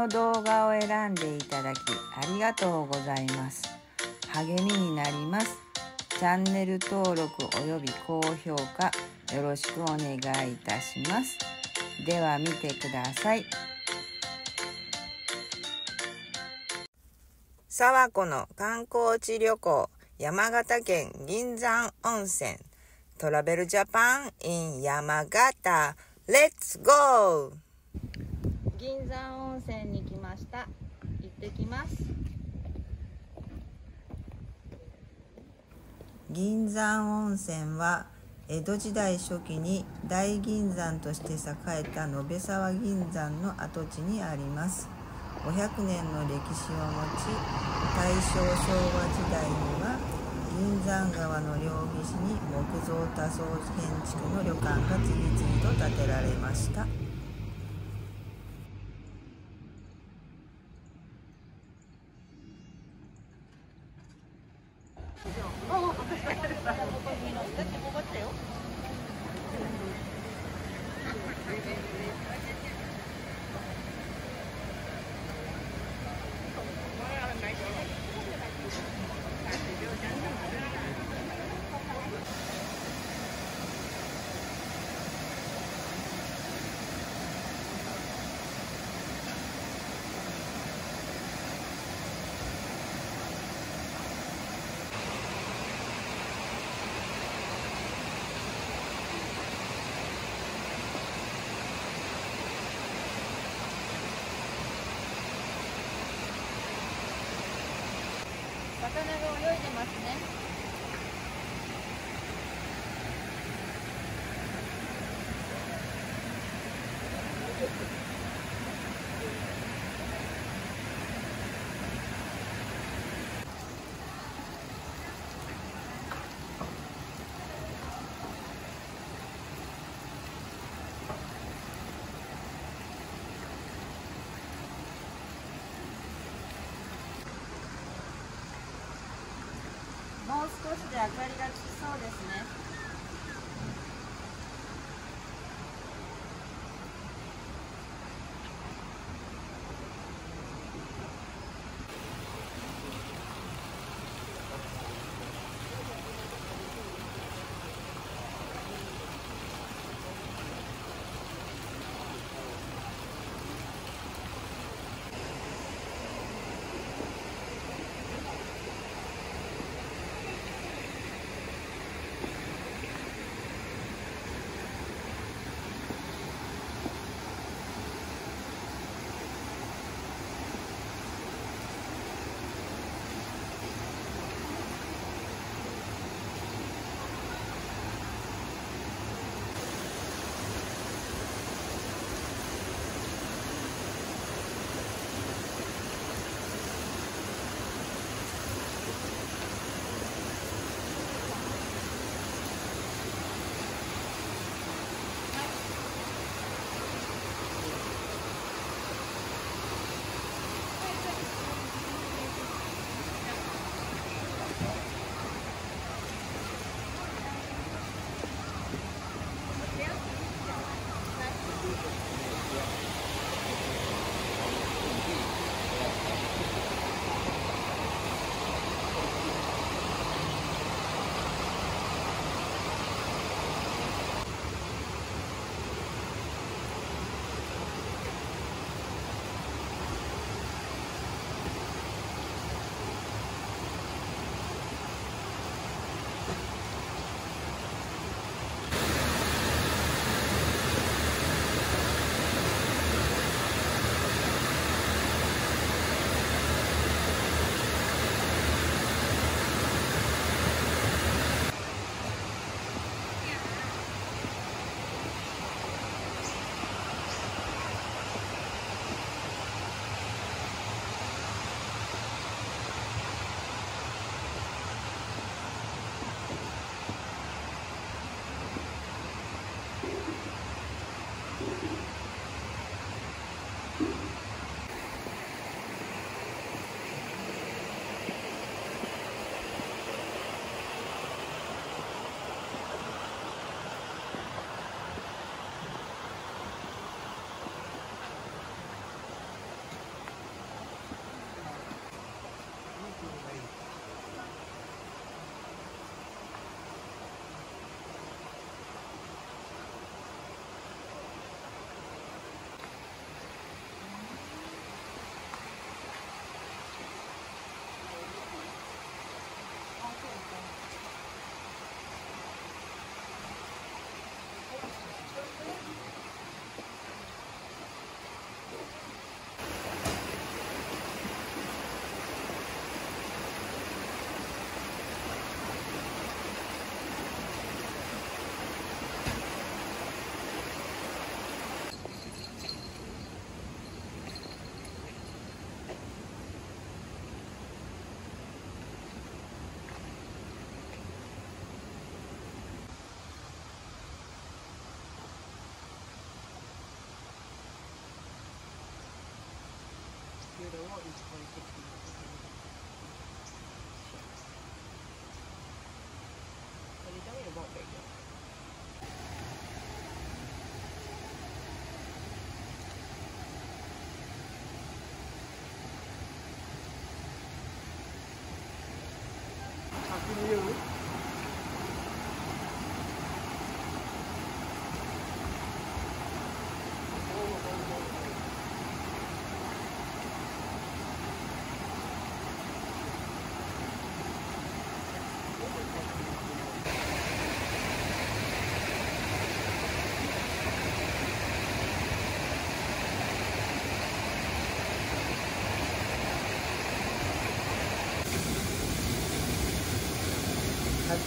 の動画を選んでいただきありがとうございます。励みになります。チャンネル登録および高評価よろしくお願いいたします。では見てください。沢子の観光地旅行山形県銀山温泉トラベルジャパン in 山形。レッツゴー銀山温泉に来ました。行ってきます。銀山温泉は江戸時代初期に大銀山として栄えた延沢銀山の跡地にあります。500年の歴史を持ち大正昭和時代には銀山川の両岸に木造多層建築の旅館が次々と建てられました。 뽑았대요. 魚が泳いでますね。少しで明かりがつきそうですね。here, they're all each 150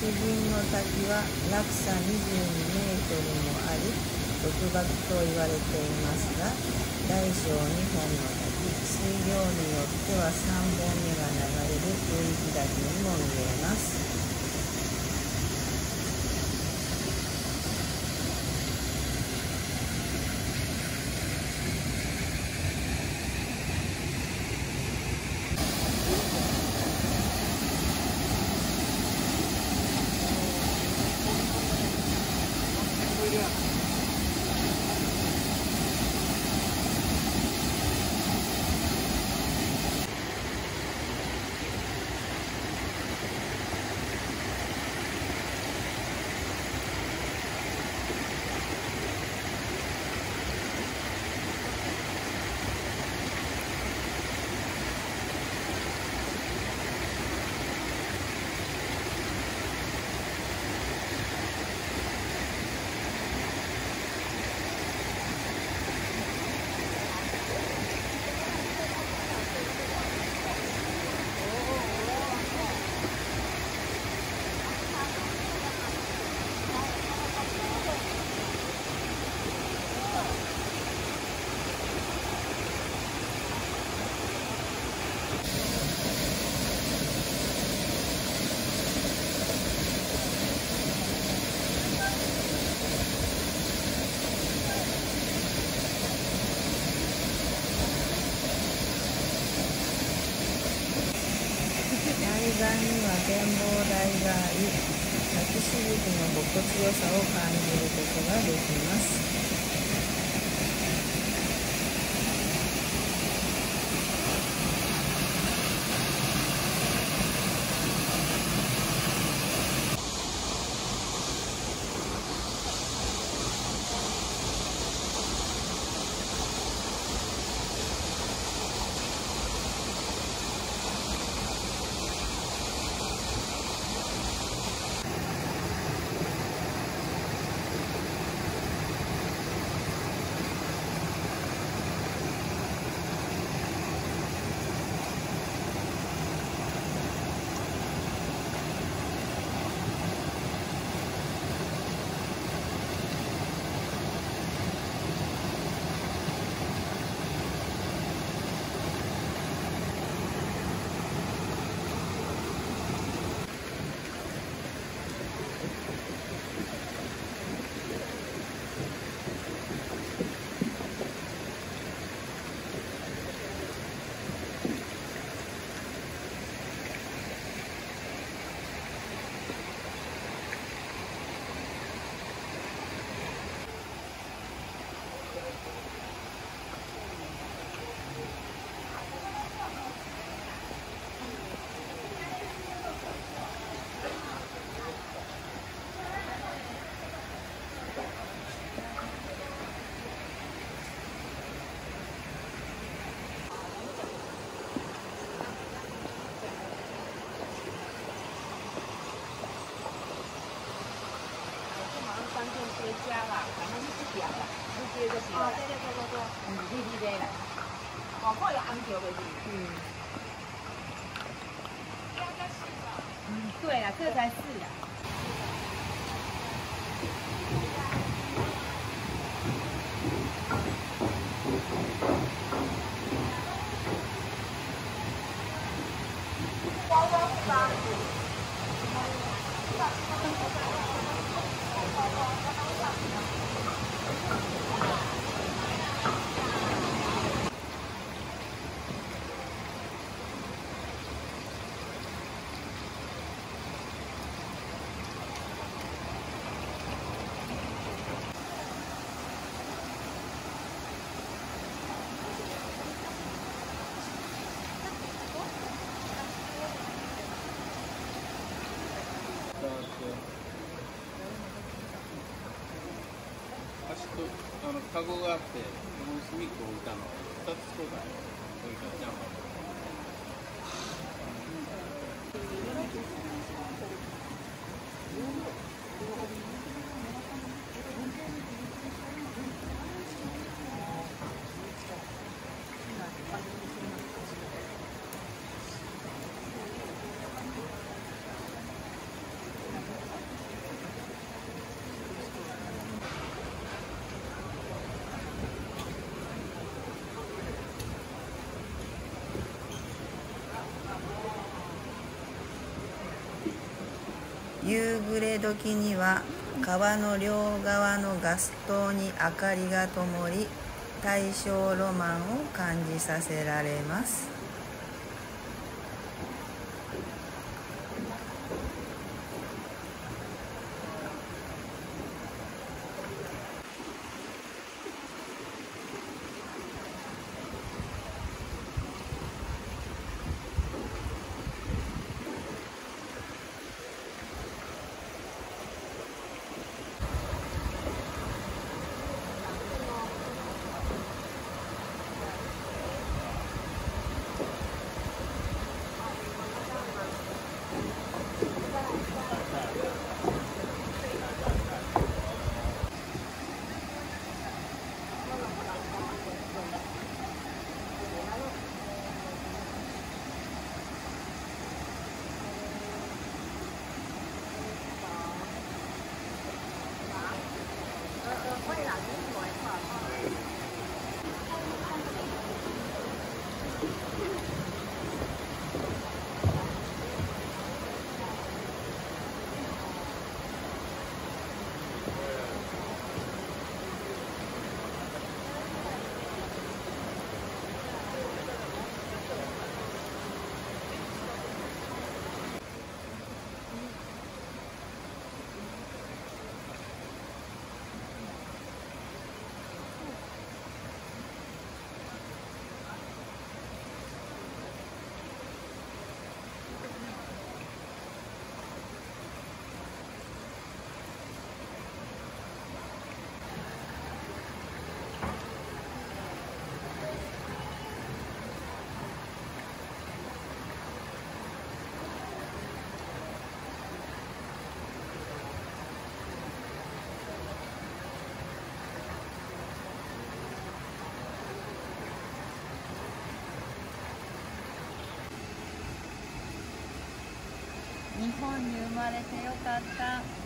白銀の滝は落差22メートルもあり独学と言われていますが大小2本の滝水量によっては3本目が流れる雰囲気滝にも見えます。には展望台があり滝しぶきの心地よさを感じることができます。哦，换我很久的了。嗯。是。嗯，对了，这才是的。刚刚是吧？あのカゴがあってそこに隅っこ置いたの。2つそうだよ時には川の両側のガス灯に明かりが灯り大正ロマンを感じさせられます。本に生まれてよかった。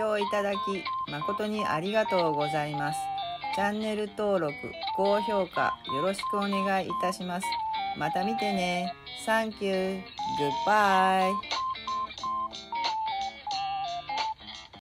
聴いただき誠にありがとうございます。チャンネル登録、高評価よろしくお願いいたします。また見てね。Thank you. Goodbye.